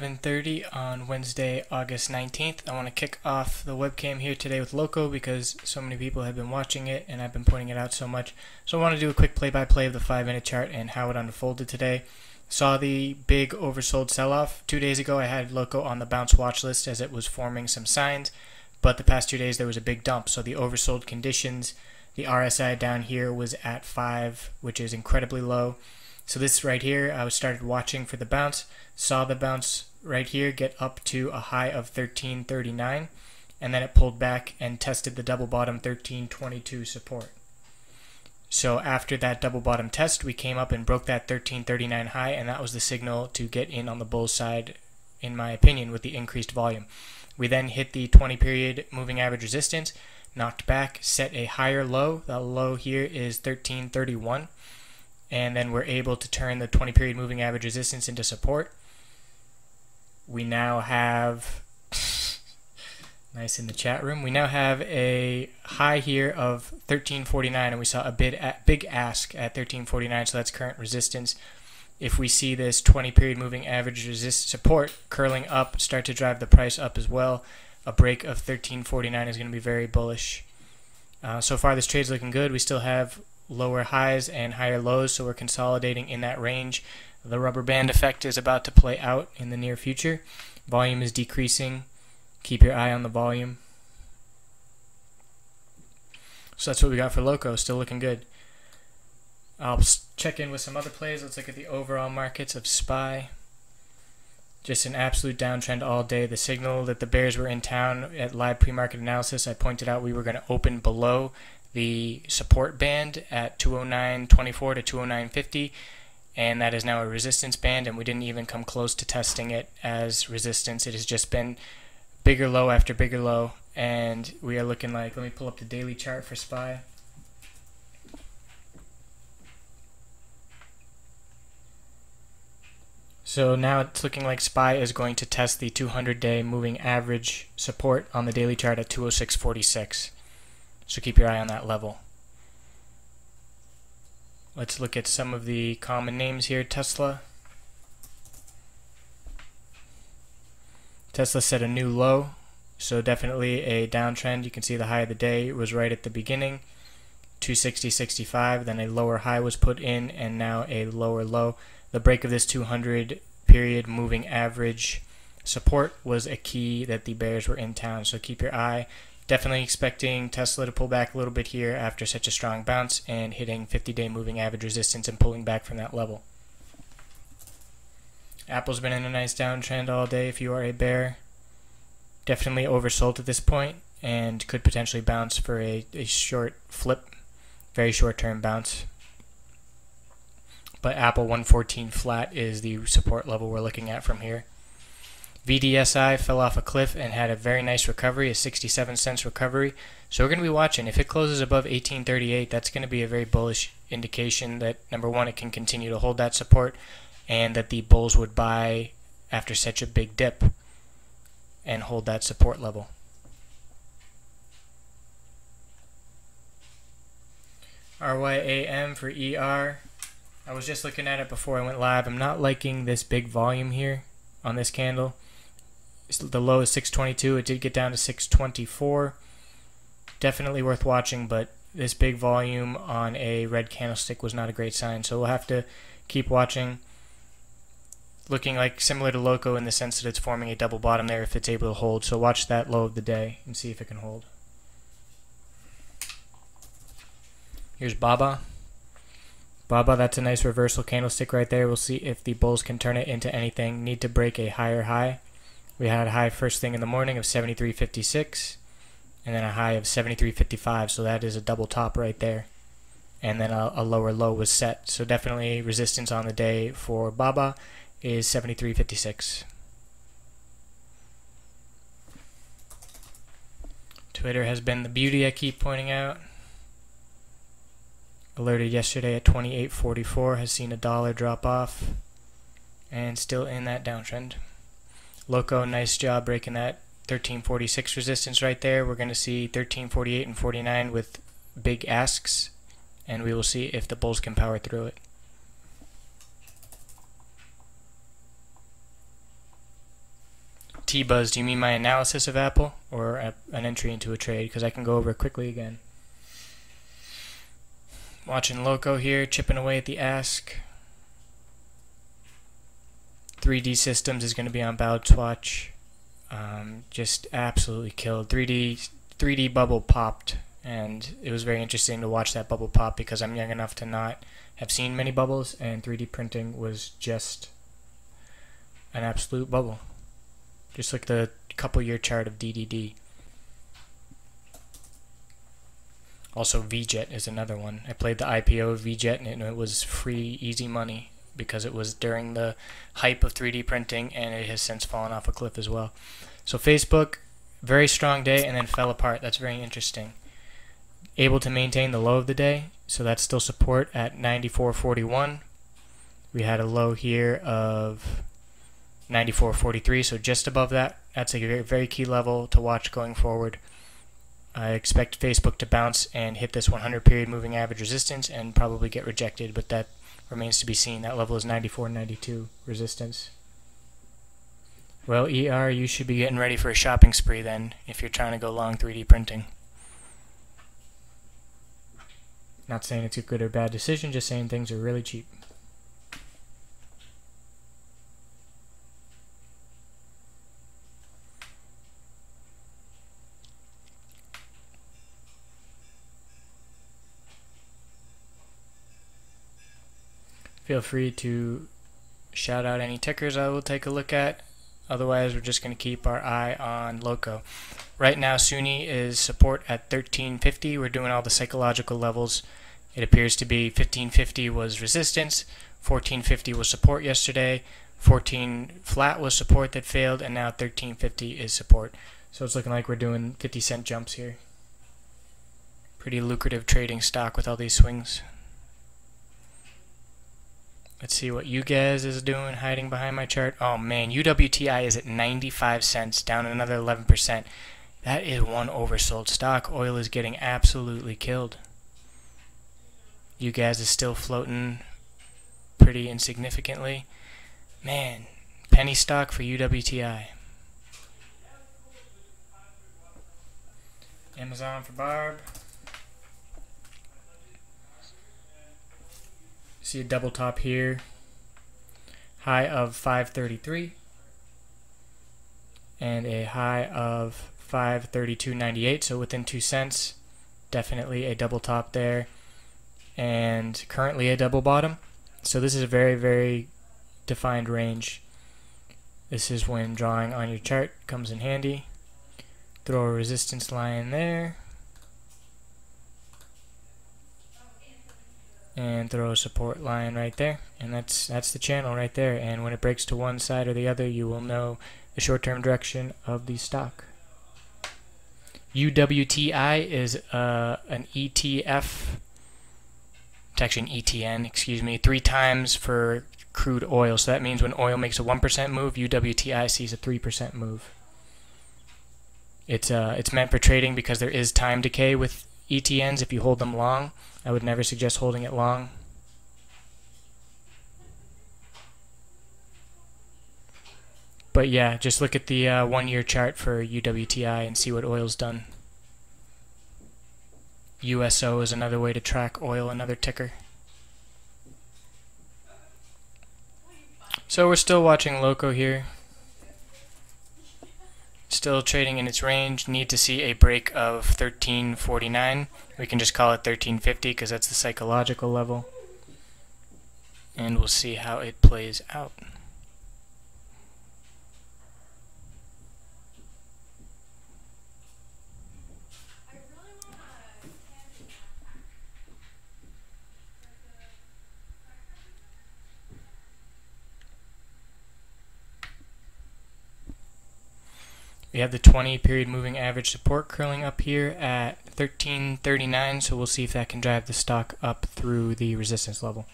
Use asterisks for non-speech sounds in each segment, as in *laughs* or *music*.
11:30 on Wednesday, August 19th. I want to kick off the webcam here today with Loco because so many people have been watching it and I've been pointing it out so much. So I want to do a quick play-by-play of the 5-minute chart and how it unfolded today. Saw the big oversold sell-off. 2 days ago I had Loco on the bounce watch list as it was forming some signs, but the past 2 days there was a big dump. So the oversold conditions, the RSI down here was at 5, which is incredibly low. So this right here, I started watching for the bounce, saw the bounce right here get up to a high of 1339 and then it pulled back and tested the double bottom 1322 support. So after that double bottom test, we came up and broke that 1339 high and that was the signal to get in on the bull side in my opinion with the increased volume. We then hit the 20 period moving average resistance, knocked back, set a higher low. The low here is 1331 and then we're able to turn the 20 period moving average resistance into support we now have *laughs* nice in the chat room. We now have a high here of 1349 and we saw a bid at, big ask at 1349 so that's current resistance. If we see this 20 period moving average resist support curling up start to drive the price up as well, a break of 1349 is going to be very bullish. Uh, so far this trade's looking good. We still have lower highs and higher lows so we're consolidating in that range. The rubber band effect is about to play out in the near future. Volume is decreasing. Keep your eye on the volume. So that's what we got for Loco. Still looking good. I'll check in with some other plays. Let's look at the overall markets of SPY. Just an absolute downtrend all day. The signal that the bears were in town at live pre-market analysis, I pointed out we were going to open below the support band at 209.24 to 209.50 and that is now a resistance band and we didn't even come close to testing it as resistance. It has just been bigger low after bigger low and we are looking like let me pull up the daily chart for SPY. So now it's looking like SPY is going to test the 200 day moving average support on the daily chart at 206.46 so keep your eye on that level Let's look at some of the common names here. Tesla. Tesla set a new low, so definitely a downtrend. You can see the high of the day was right at the beginning, 260.65. Then a lower high was put in, and now a lower low. The break of this 200 period moving average support was a key that the bears were in town. So keep your eye Definitely expecting Tesla to pull back a little bit here after such a strong bounce and hitting 50 day moving average resistance and pulling back from that level. Apple's been in a nice downtrend all day if you are a bear. Definitely oversold at this point and could potentially bounce for a, a short flip, very short term bounce. But Apple 114 flat is the support level we're looking at from here. VDSI fell off a cliff and had a very nice recovery, a 67 cents recovery. So we're going to be watching. If it closes above 1838, that's going to be a very bullish indication that number one, it can continue to hold that support, and that the bulls would buy after such a big dip and hold that support level. RYAM for ER. I was just looking at it before I went live. I'm not liking this big volume here on this candle the low is 622. It did get down to 624. Definitely worth watching, but this big volume on a red candlestick was not a great sign. So we'll have to keep watching. Looking like similar to Loco in the sense that it's forming a double bottom there if it's able to hold. So watch that low of the day and see if it can hold. Here's Baba. Baba, that's a nice reversal candlestick right there. We'll see if the bulls can turn it into anything. Need to break a higher high. We had a high first thing in the morning of 73.56 and then a high of 73.55 so that is a double top right there. And then a, a, lower low was set. So definitely resistance on the day for Baba is 73.56 Twitter has been the beauty I keep pointing out. Alerted yesterday at 28.44 has seen a dollar drop off and still in that downtrend Loco, nice job breaking that 1346 resistance right there. We're going to see 1348 and 49 with big asks, and we will see if the bulls can power through it. T-Buzz, do you mean my analysis of Apple or a, an entry into a trade? Because I can go over quickly again. Watching Loco here, chipping away at the ask. 3D Systems is going to be on Watch. Um, just absolutely killed. 3D 3D bubble popped, and it was very interesting to watch that bubble pop because I'm young enough to not have seen many bubbles, and 3D printing was just an absolute bubble. Just like the couple year chart of DDD. Also, VJet is another one. I played the IPO of VJet and it was free, easy money because it was during the hype of 3D printing and it has since fallen off a cliff as well. So, Facebook, very strong day and then fell apart. That's very interesting. Able to maintain the low of the day, so that's still support at 94.41. We had a low here of 94.43, so just above that. That's a very, key level to watch going forward. I expect Facebook to bounce and hit this 100 period moving average resistance and probably get rejected, but that remains to be seen. That level is 94.92 resistance. Well, ER, you should be getting ready for a shopping spree then if you're trying to go long 3D printing. Not saying it's a good or bad decision, just saying things are really cheap. Feel free to shout out any tickers I will take a look at. Otherwise, we're just going to keep our eye on Loco. Right now, SUNE is support at 1350. We're doing all the psychological levels. It appears to be 1550 was resistance, 1450 was support yesterday, 14 flat was support that failed, and now 1350 is support. So it's looking like we're doing 50 cent jumps here. Pretty lucrative trading stock with all these swings. Let's see what UGAZ is doing, hiding behind my chart. Oh man, UWTI is at 95 cents, down another 11%. That is one oversold stock. Oil is getting absolutely killed. UGAZ is still floating pretty insignificantly. Man, penny stock for UWTI. Amazon for Barb. See a double top here. High of 533 and a high of 532.98 so within 2 cents definitely a double top there. And currently a double bottom. So this is a very very defined range. This is when drawing on your chart comes in handy. Throw a resistance line there and throw a support line right there. And that's that's the channel right there. And when it breaks to one side or the other you will know the short-term direction of the stock. UWTI is uh, an ETF it's actually an ETN excuse me three times for crude oil. So that means when oil makes a 1% move UWTI sees a 3% move. It's uh, it's meant for trading because there is time decay with ETNs if you hold them long I would never suggest holding it long. But yeah, just look at the uh, one-year chart for UWTI and see what oil's done. USO is another way to track oil, another ticker. So we're still watching Loco here. Still trading in its range. Need to see a break of 1349. We can just call it 1350 because that's the psychological level. And we'll see how it plays out. We have the 20 period moving average support curling up here at 1339, so we'll see if that can drive the stock up through the resistance level.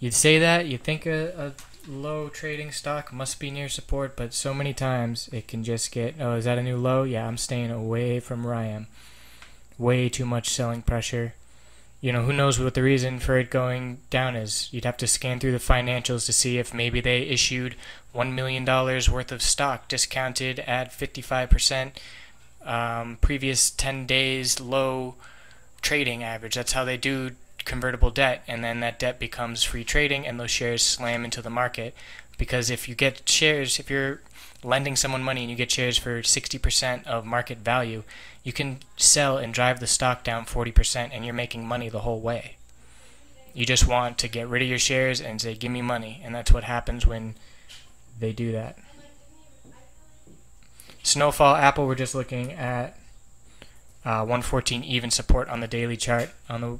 You'd say that, you'd think a, a low trading stock must be near support, but so many times it can just get, oh, is that a new low? Yeah, I'm staying away from where I am. Way too much selling pressure. you know, who knows what the reason for it going down is. You'd have to scan through the financials to see if maybe they issued $1 million worth of stock discounted at 55%, um, previous 10 days low trading average. That's how they do convertible debt, and then that debt becomes free trading, and those shares slam into the market. Because if you get shares, if you're lending someone money and you get shares for 60% of market value, you can sell and drive the stock down 40% and you're making money the whole way. You just want to get rid of your shares and say, give me money. And that's what happens when they do that. Snowfall Apple, we're just looking at uh, 114 even support on the daily chart. On the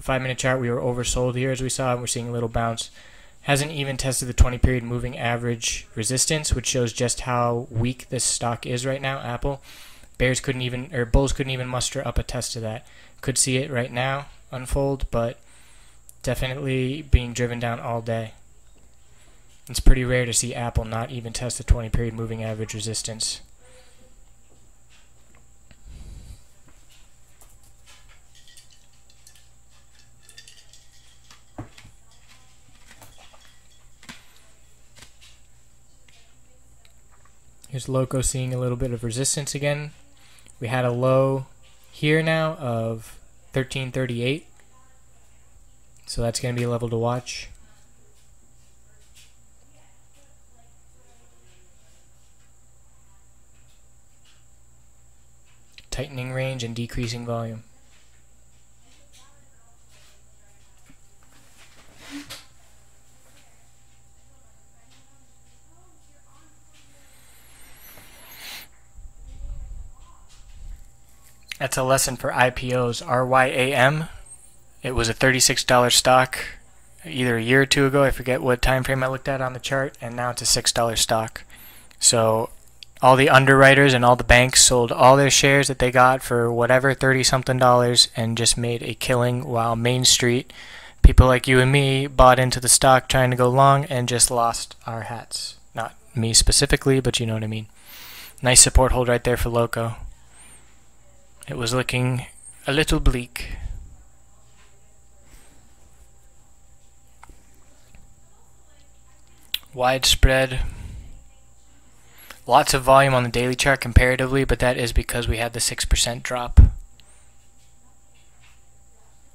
five minute chart, we were oversold here as we saw, and we're seeing a little bounce hasn't even tested the 20 period moving average resistance, which shows just how weak this stock is right now, Apple. Bears couldn't even, or Bulls couldn't even muster up a test to that. Could see it right now unfold, but definitely being driven down all day. It's pretty rare to see Apple not even test the 20 period moving average resistance. Here's Loco seeing a little bit of resistance again. We had a low here now of 1338. So that's going to be a level to watch. Range and decreasing volume. That's a lesson for IPOs. RYAM. It was a $36 stock either a year or two ago. I forget what time frame I looked at on the chart, and now it's a $6 stock. So all the underwriters and all the banks sold all their shares that they got for whatever 30 something dollars and just made a killing while Main Street people like you and me bought into the stock trying to go long and just lost our hats. Not me specifically, but you know what I mean. Nice support hold right there for Loco. It was looking a little bleak. Widespread. Lots of volume on the daily chart comparatively, but that is because we had the 6% drop.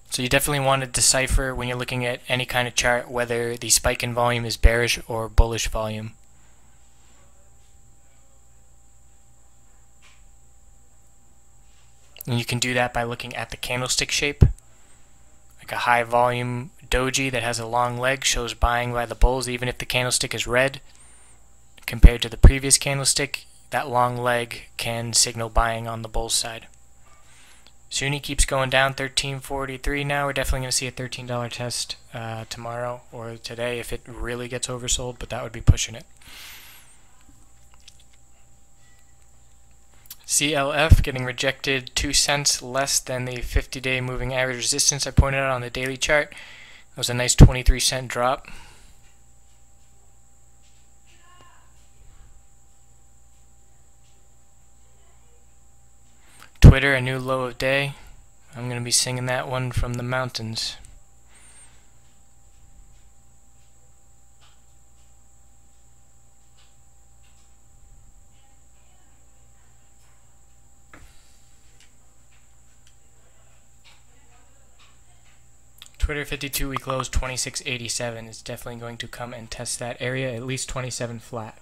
So you definitely want to decipher when you're looking at any kind of chart whether the spike in volume is bearish or bullish volume. And you can do that by looking at the candlestick shape. Like a high volume doji that has a long leg shows buying by the bulls even if the candlestick is red. Compared to the previous candlestick, that long leg can signal buying on the bull side. SUNE keeps going down 1343 now. We're definitely going to see a $13 test uh, tomorrow or today if it really gets oversold, but that would be pushing it. CLF getting rejected 2 cents less than the 50 day moving average resistance I pointed out on the daily chart. That was a nice 23 cent drop. Twitter, a new low of day. I'm going to be singing that one from the mountains. Twitter 52 we closed 2687 is definitely going to come and test that area at least 27 flat.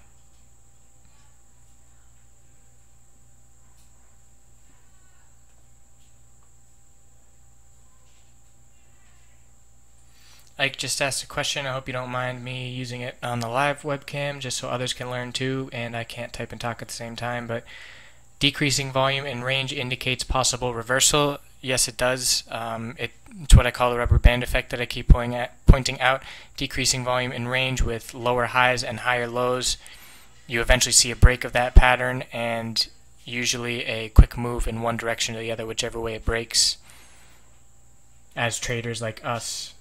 Ike just asked a question. I hope you don't mind me using it on the live webcam just so others can learn too and I can't type and talk at the same time but decreasing volume and range indicates possible reversal yes, it does. Um, it, it's what I call the rubber band effect that I keep pointing, at, pointing out. Decreasing volume and range with lower highs and higher lows. You eventually see a break of that pattern and usually a quick move in one direction or the other, whichever way it breaks. As traders like us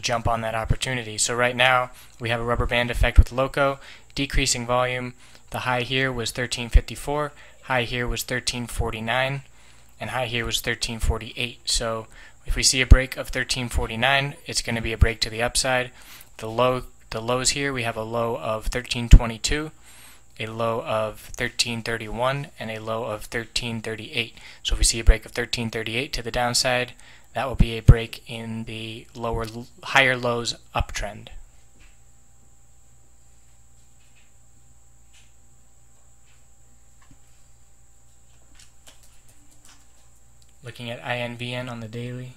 jump on that opportunity. So right now we have a rubber band effect with Loco, decreasing volume. The high here was 1354, high here was 1349 and high here was 1348. So If we see a break of 1349, it's going to be a break to the upside. The low, the lows here, we have a low of 1322, a low of 1331, and a low of 1338. So if we see a break of 1338 to the downside, that will be a break in the lower, higher lows uptrend. Looking at INVN on the daily.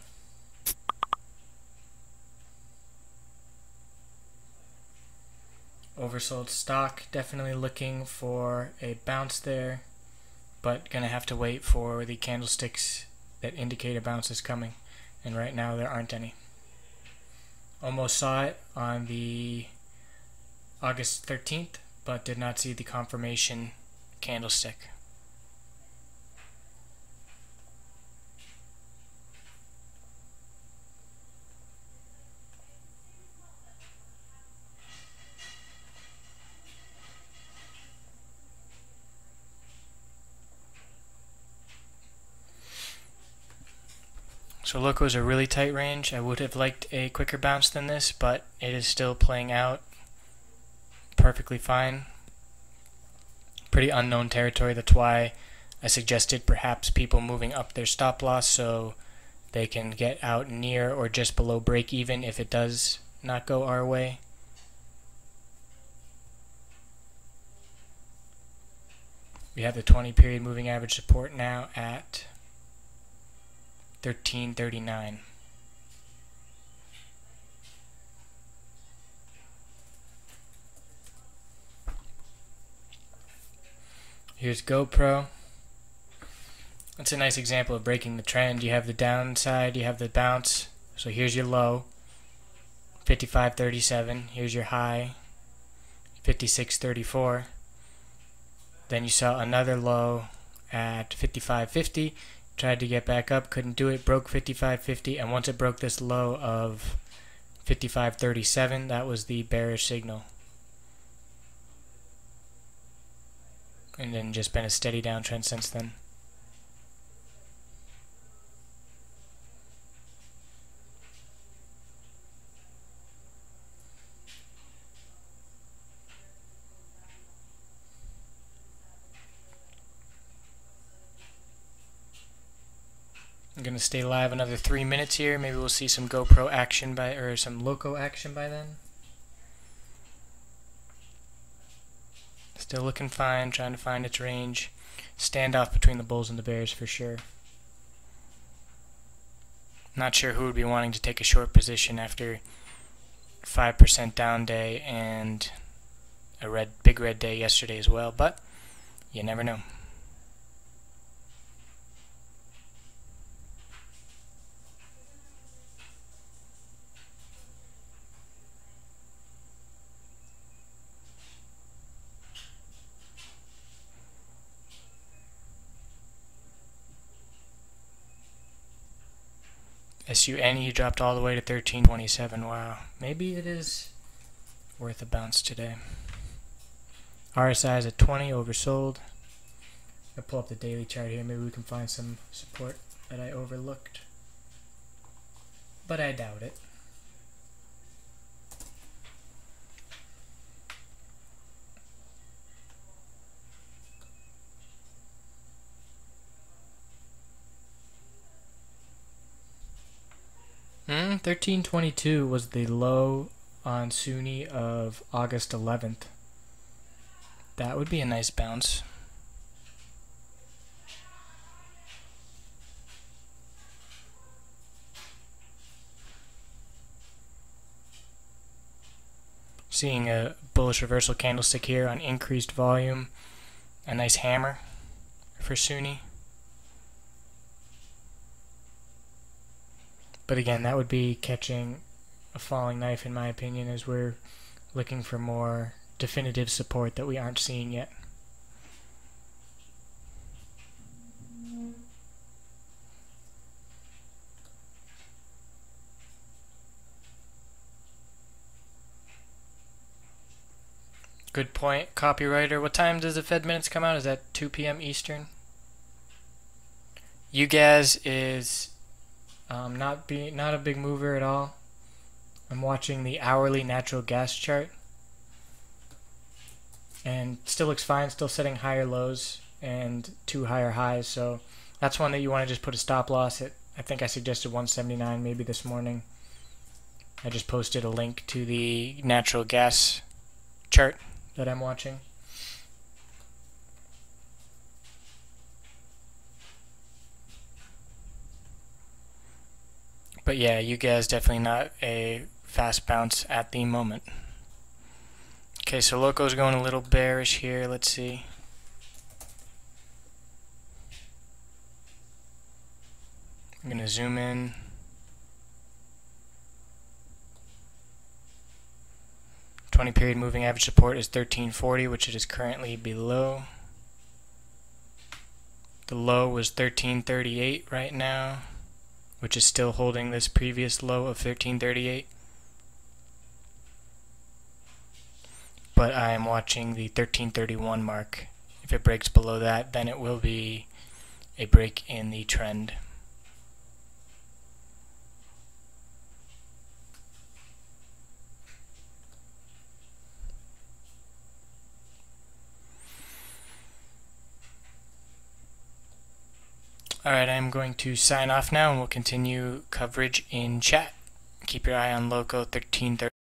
Oversold stock, definitely looking for a bounce there, but gonna have to wait for the candlesticks that indicate a bounce is coming. And right now there aren't any. Almost saw it on the August 13th, but did not see the confirmation candlestick. So Loco is a really tight range. I would have liked a quicker bounce than this, but it is still playing out perfectly fine. Pretty unknown territory. That's why I suggested perhaps people moving up their stop loss so they can get out near or just below break even if it does not go our way. We have the 20 period moving average support now at 1339. Here's GoPro. That's a nice example of breaking the trend. You have the downside, you have the bounce. So here's your low, 55.37. Here's your high, 56.34. Then you saw another low at 55.50 tried to get back up, couldn't do it, broke 55.50, and once it broke this low of 55.37, that was the bearish signal. And then just been a steady downtrend since then. I'm gonna stay live another three minutes here. Maybe we'll see some GoPro action by or some Loco action by then. Still looking fine, trying to find its range. Standoff between the Bulls and the Bears for sure. Not sure who would be wanting to take a short position after 5% down day and a red big red day yesterday as well, but you never know. SUNE dropped all the way to 1327. Wow. Maybe it is worth a bounce today. RSI is at 20, oversold. I pull up the daily chart here. Maybe we can find some support that I overlooked. But I doubt it. 1322 was the low on SUNE of August 11th. That would be a nice bounce. Seeing a bullish reversal candlestick here on increased volume. A nice hammer for SUNE. But again, that would be catching a falling knife, in my opinion, as we're looking for more definitive support that we aren't seeing yet. Good point, copywriter. What time does the Fed minutes come out? Is that 2 p.m. Eastern? UGAZ is Um, not be not a big mover at all. I'm watching the hourly natural gas chart, and still looks fine. Still setting higher lows and two higher highs. So that's one that you want to just put a stop loss at. I think I suggested 179 maybe this morning. I just posted a link to the natural gas chart that I'm watching. But yeah, UGAZ is definitely not a fast bounce at the moment. Okay, so Loco's going a little bearish here. Let's see. I'm going to zoom in. Twenty period moving average support is 1340, which it is currently below. The low was 1338 right now which is still holding this previous low of 1338. But I am watching the 1331 mark. If it breaks below that, then it will be a break in the trend. Alright, I'm going to sign off now and we'll continue coverage in chat. Keep your eye on Loco 1330.